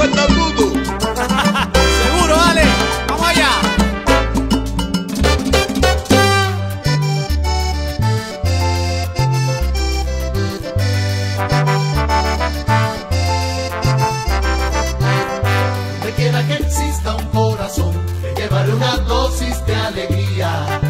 vuelta al mundo. Seguro, dale. Vamos allá. Donde quiera que exista un corazón, que llevaré una dosis de alegría.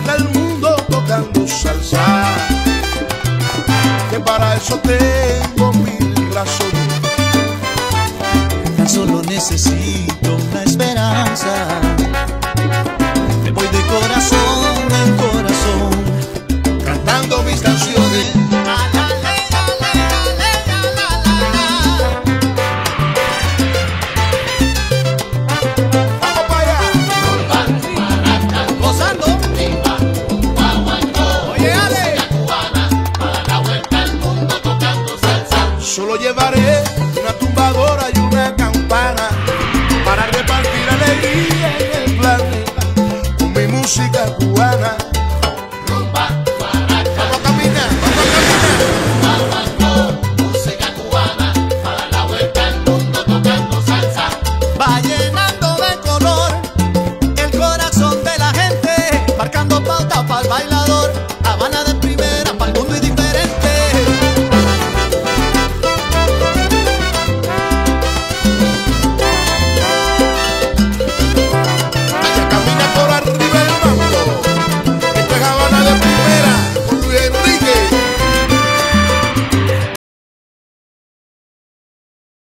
Vuelta al mundo tocando salsa. Que para eso tengo mil razones. Tan solo necesito una esperanza. Me voy de corazón. lo llevaré una tumbadora y una campana para repartir alegría en el planeta con mi música cubana.